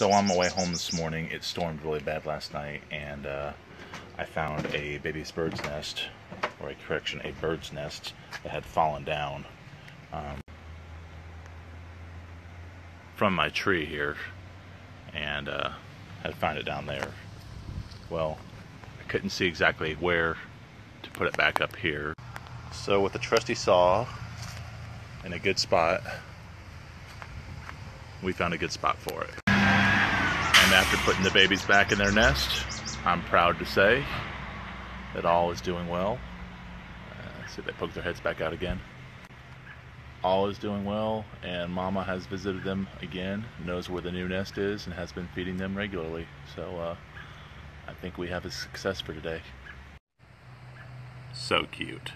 So on my way home this morning, it stormed really bad last night, and uh, I found a baby's bird's nest, or a correction, a bird's nest that had fallen down um, from my tree here, and uh, had found it down there. Well, I couldn't see exactly where to put it back up here. So with a trusty saw in a good spot, we found a good spot for it. And after putting the babies back in their nest, I'm proud to say that all is doing well. Uh, see if they poke their heads back out again. All is doing well, and Mama has visited them again, knows where the new nest is, and has been feeding them regularly. So uh, I think we have a success for today. So cute.